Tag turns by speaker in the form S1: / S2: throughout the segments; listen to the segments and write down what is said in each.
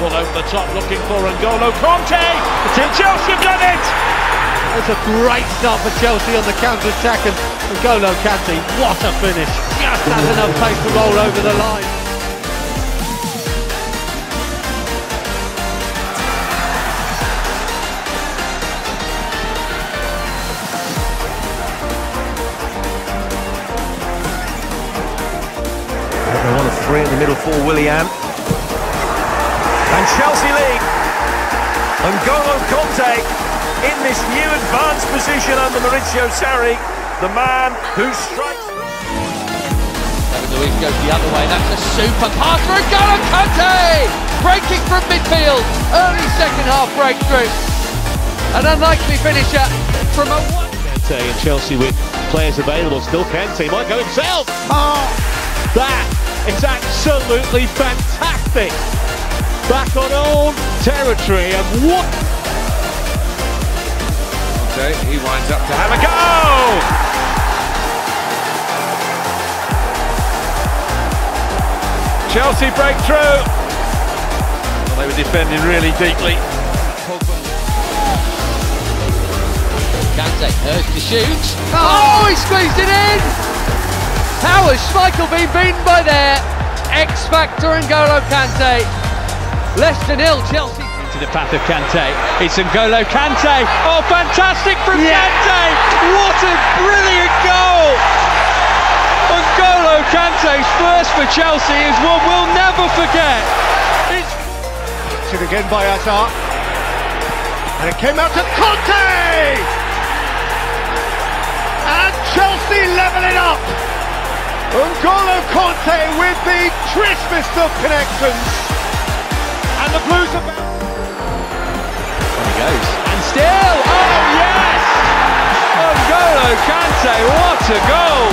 S1: ball over the top looking for N'Golo Kante. Chelsea have done it!
S2: It's a great start for Chelsea on the counter-attack and N'Golo Kante, what a finish. Just has enough pace to roll over the line.
S3: They want a three in the middle for Willian. And Chelsea lead. N'Golo Kante in this new advanced position under Maurizio Sarri, the man who strikes.
S4: David Luiz goes the other way. That's a super pass for N'Golo Kante! Breaking from midfield. Early second half breakthrough. An unlikely finisher from a one.
S1: Kante and Chelsea with players available. Still Kante might go himself. Oh, that is absolutely fantastic. Back on own territory and what
S5: Okay, he winds up to have a go! Chelsea break through. Well, they were defending really deeply.
S4: Kante urged to shoot. Oh! oh, he squeezed it in! How has Schmeichel been beaten by there? X Factor N'Golo Kante. Leicester nil, Chelsea.
S1: into the path of Kante. It's N'Golo Kante. Oh, fantastic from Kante! What a brilliant goal! N'Golo Kante's first for Chelsea is one we'll never forget. It's
S2: It again by Hazard. And it came out to Kante! And Chelsea level it up! N'Golo Kante with the crispest of connections. And the Blues are back.
S4: he goes. And still, oh yes! N'Golo Kante, what a goal!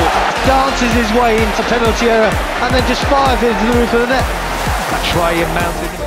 S2: Dances his way into penalty area and then just fires it into the roof of the net.
S3: That try in mounted.